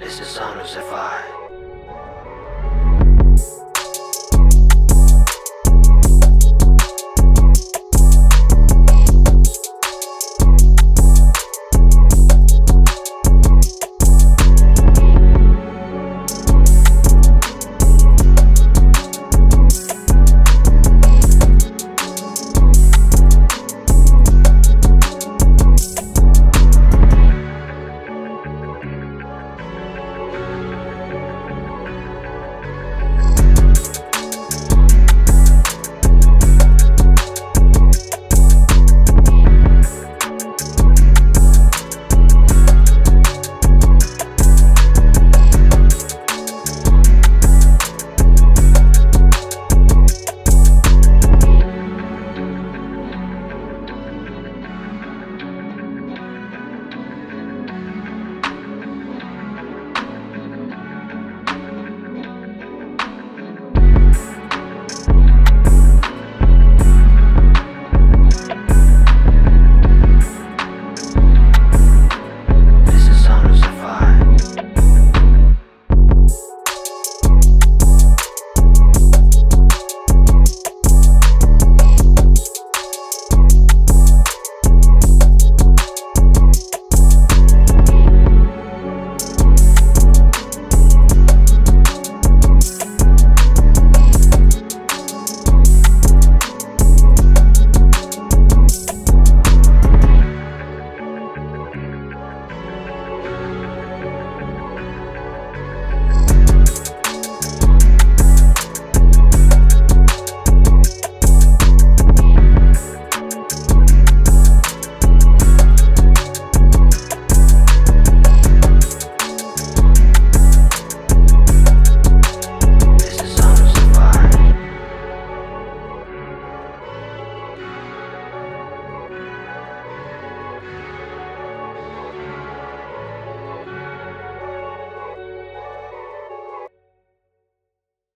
This is Sonus FI.